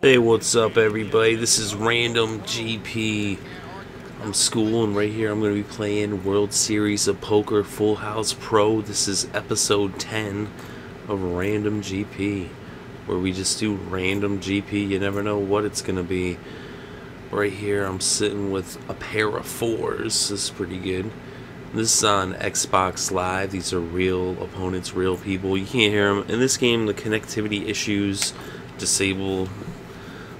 Hey, what's up, everybody? This is Randum GP. I'm schooling right here. I'm going to be playing World Series of Poker Full House Pro. This is episode 10 of Randum GP, where we just do random GP. You never know what it's going to be. Right here, I'm sitting with a pair of fours. This is pretty good. This is on Xbox Live. These are real opponents, real people. You can't hear them. In this game, the connectivity issues disable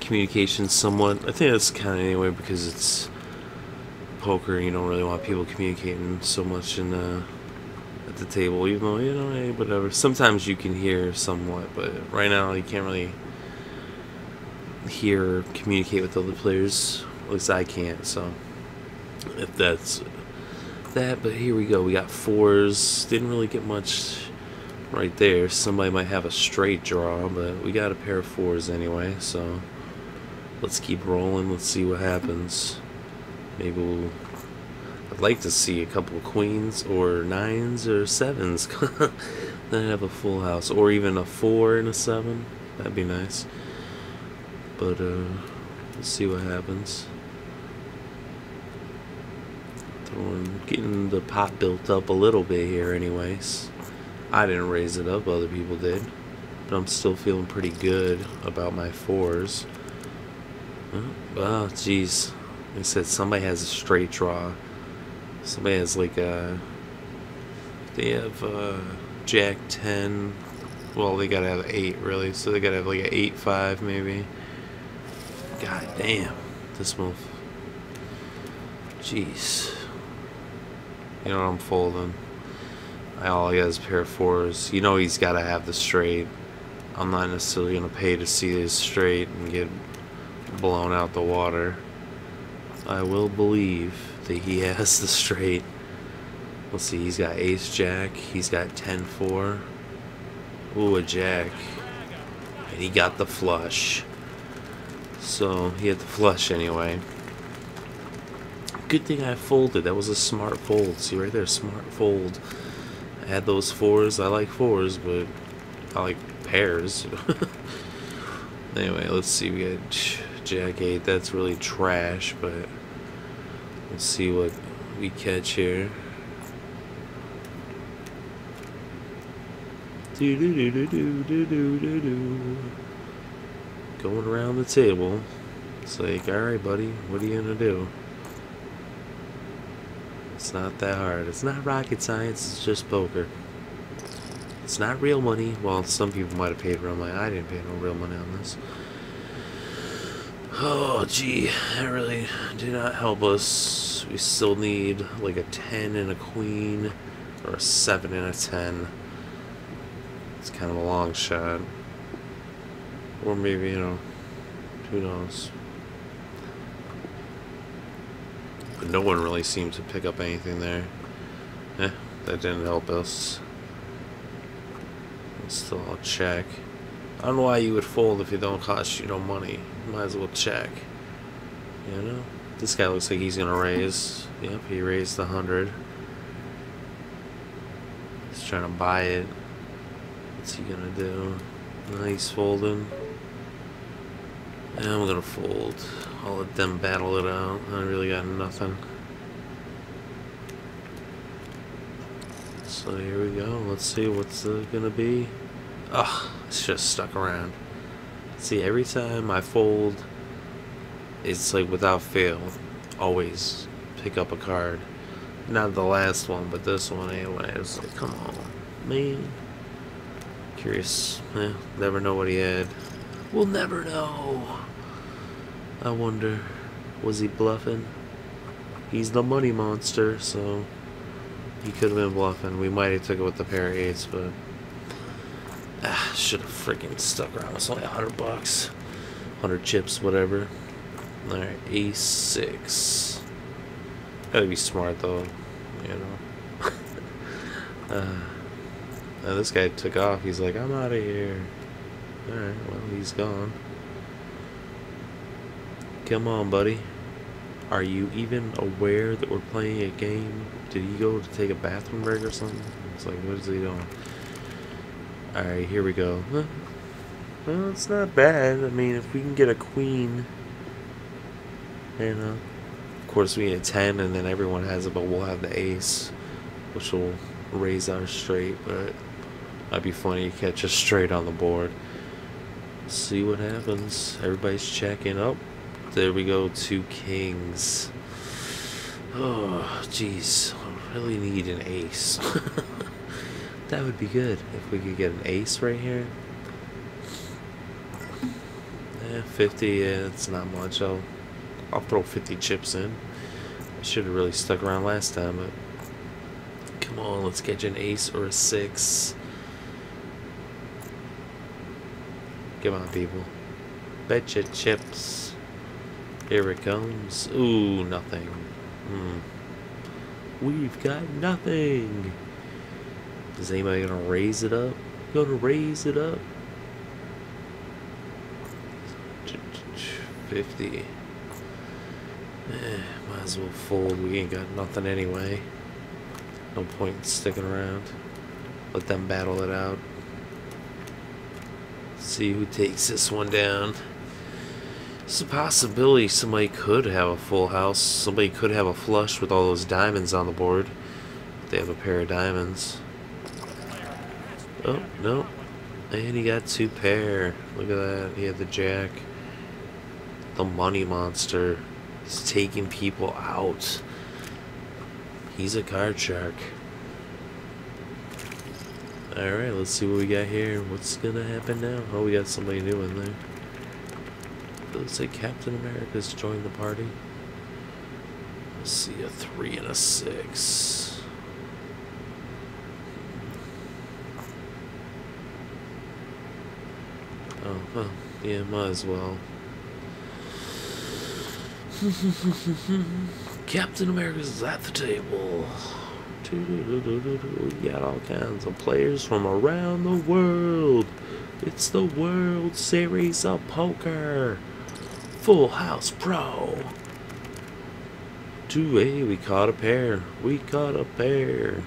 communication somewhat. I think that's kind of anyway because it's poker. You don't really want people communicating so much in the at the table, even though you know, hey, whatever. Sometimes you can hear somewhat, but right now you can't really hear communicate with other players. At least I can't. So if that's that, but here we go. We got fours. Didn't really get much right there. Somebody might have a straight draw, but we got a pair of fours anyway, so let's keep rolling. Let's see what happens. Maybe we'll. I'd like to see a couple of queens or nines or sevens. then I'd have a full house, or even a four and a seven. That'd be nice. But uh, let's see what happens. Throwing, getting the pot built up a little bit here, anyways. I didn't raise it up, other people did. But I'm still feeling pretty good about my fours. Oh, jeez. They said somebody has a straight draw. Somebody has like a. They have uh, Jack 10. Well, they gotta have 8, really. So they gotta have like an 8 5, maybe. God damn. This move. Jeez. You know, what I'm folding. All he has pair of fours. You know he's got to have the straight. I'm not necessarily going to pay to see his straight and get blown out the water. I will believe that he has the straight. Let's see, he's got ace jack. He's got 10-4. Ooh, a jack. And he got the flush. So, he had the flush anyway. Good thing I folded. That was a smart fold. See right there, smart fold. Had those fours. I like fours, but I like pairs. anyway, let's see. We got Jack 8. That's really trash, but let's see what we catch here. Do do do do do do do do do. Going around the table. It's like, alright, buddy, what are you gonna do? It's not that hard. It's not rocket science, it's just poker. It's not real money. Well, some people might have paid real money. I didn't pay no real money on this. Oh, gee. That really did not help us. We still need like a 10 and a queen, or a 7 and a 10. It's kind of a long shot. Or maybe, you know, who knows. But no one really seemed to pick up anything there. Eh, that didn't help us. Still, I'll check. I don't know why you would fold if it don't cost you no money. Might as well check. You know? This guy looks like he's gonna raise. Yep, he raised the hundred. He's trying to buy it. What's he gonna do? Nice folding. And I'm gonna fold. I'll let them battle it out. I really got nothing. So here we go. Let's see what's uh, gonna be. Ugh, it's just stuck around. See, every time I fold, it's like without fail, always pick up a card. Not the last one, but this one anyway. It's like, come on, man. Curious. Eh, never know what he had. We'll never know. I wonder, was he bluffing? He's the money monster, so he could have been bluffing. We might have took it with the pair of eights, but ah, should have freaking stuck around. It's only a hundred bucks, hundred chips, whatever. All right, ace six. Gotta be smart though, you know. uh, uh, this guy took off. He's like, I'm out of here. All right, well he's gone. Come on, buddy. Are you even aware that we're playing a game? Did he go to take a bathroom break or something? It's like, what is he doing? Alright, here we go. Well, it's not bad. I mean, if we can get a queen, you know, of course we a 10 and then everyone has it, but we'll have the ace, which will raise our straight, but that'd be funny to catch a straight on the board. See what happens. Everybody's checking. up. There we go. Two kings. Oh, jeez. I really need an ace. that would be good if we could get an ace right here. Yeah, 50, yeah, it's not much. I'll, I'll throw 50 chips in. I should have really stuck around last time, but come on, let's get you an ace or a six. Come on, people. Bet your chips. Here it comes. Ooh, nothing. Hmm. We've got nothing. Is anybody gonna raise it up? Gonna raise it up? 50. Eh, might as well fold. We ain't got nothing anyway. No point in sticking around. Let them battle it out. See who takes this one down. It's a possibility somebody could have a full house. Somebody could have a flush with all those diamonds on the board. They have a pair of diamonds. Oh, no. And he got two pair. Look at that. He had the jack. The money monster is taking people out. He's a card shark. Alright, let's see what we got here. What's gonna happen now? Oh, we got somebody new in there. Looks say Captain America's joined the party. Let's see, a three and a six. Oh, well, yeah, might as well. Captain America's at the table. We got all kinds of players from around the world. It's the World Series of Poker. Full House Pro. 2A, we caught a pair. We caught a pair.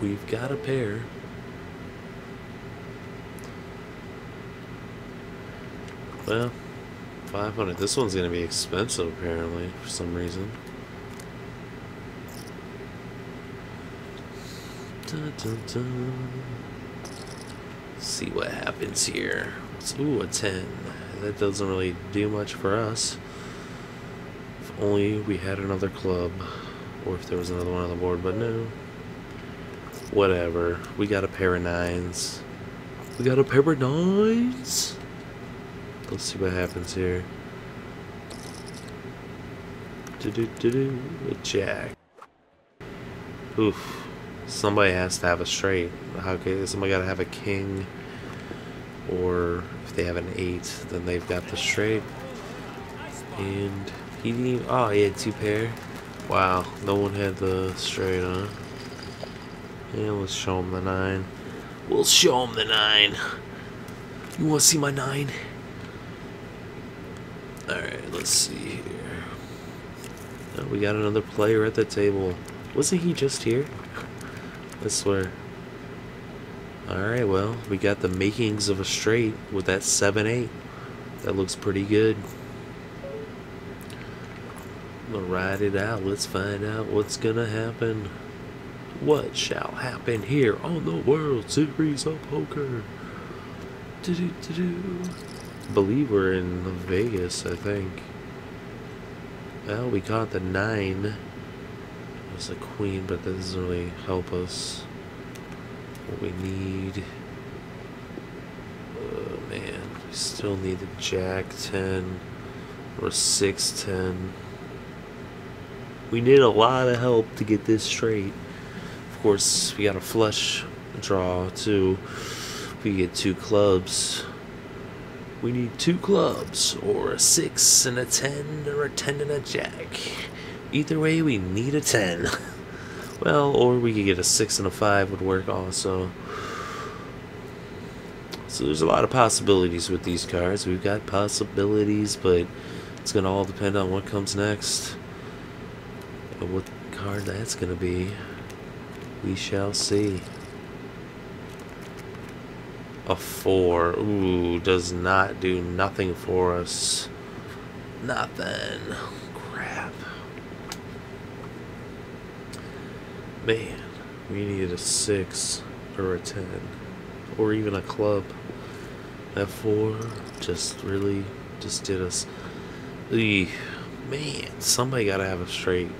We've got a pair. Well, 500. This one's going to be expensive, apparently, for some reason. Dun, dun, dun. See what happens here. Ooh, a 10. That doesn't really do much for us. If only we had another club. Or if there was another one on the board, but no. Whatever. We got a pair of nines. We got a pair of nines? Let's see what happens here. Do do do do. A jack. Oof. Somebody has to have a straight. How okay, somebody gotta have a king. Or if they have an eight, then they've got the straight. And he didn't even, oh, he had two pair. Wow, no one had the straight, huh? Yeah, let's show him the nine. We'll show him the nine. You want to see my nine? Alright, let's see here. Oh, we got another player at the table. Wasn't he just here? I swear. Alright, well, we got the makings of a straight with that 7-8. That looks pretty good. We'll ride it out. Let's find out what's gonna happen. What shall happen here on the World Series of Poker? Do -do -do believe we're in Vegas, I think. Well, we caught the 9 as a queen, but that doesn't really help us. What we need. Oh man, we still need a jack 10 or 610. We need a lot of help to get this straight. Of course, we got a flush draw too. We get two clubs. We need two clubs, or a six and a ten, or a ten and a jack. Either way, we need a ten. well, or we could get a six and a five would work also. So there's a lot of possibilities with these cards. We've got possibilities, but it's going to all depend on what comes next. And what card that's going to be. We shall see. A four. Ooh, does not do nothing for us. Nothing. Man, we needed a six or a ten. Or even a club. That four just really just did us. Eey, man, somebody gotta have a straight.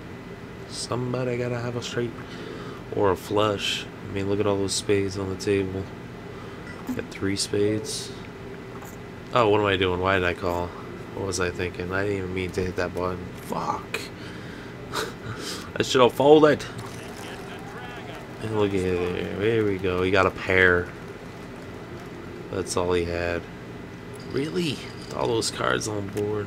Somebody gotta have a straight. Or a flush. I mean, look at all those spades on the table. Got three spades. Oh, what am I doing? Why did I call? What was I thinking? I didn't even mean to hit that button. Fuck. I should have folded. And look at it. There we go. He got a pair. That's all he had. Really? With all those cards on board.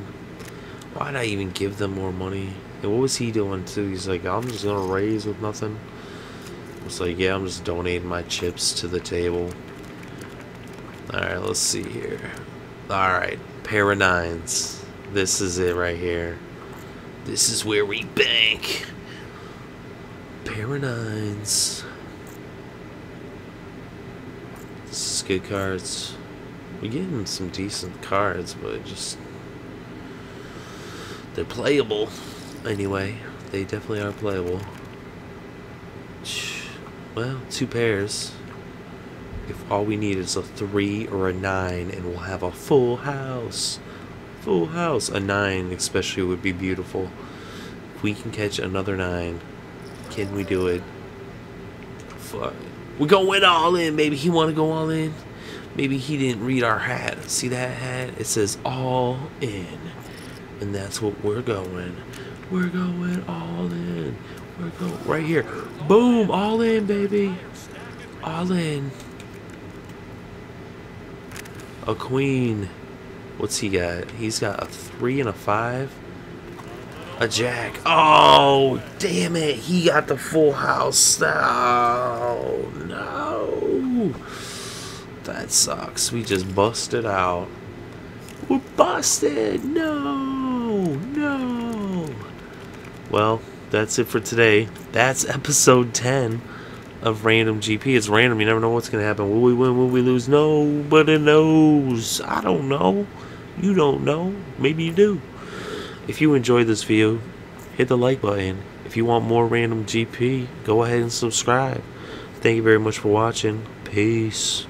Why'd I even give them more money? And what was he doing too? He's like, I'm just gonna raise with nothing. It's like, yeah, I'm just donating my chips to the table. Alright, let's see here. Alright, pair of nines. This is it right here. This is where we bank. Nines. This is good cards. We're getting some decent cards, but just... They're playable. Anyway, they definitely are playable. Well, two pairs if all we need is a 3 or a 9 and we'll have a full house. Full house. A 9 especially would be beautiful. If we can catch another 9, can we do it? Fuck. We're going all in, Maybe He want to go all in? Maybe he didn't read our hat. See that hat? It says all in. And that's what we're going. We're going all in. We're going right here. Boom! All in, baby. All in. A queen. What's he got? He's got a three and a five. A jack. Oh, damn it. He got the full house. Oh, no. That sucks. We just busted out. We're busted. No. No. Well, that's it for today. That's episode 10 of Randum GP. It's random. You never know what's going to happen. Will we win? Will we lose? Nobody knows. I don't know. You don't know. Maybe you do. If you enjoyed this video, hit the like button. If you want more Randum GP, go ahead and subscribe. Thank you very much for watching. Peace.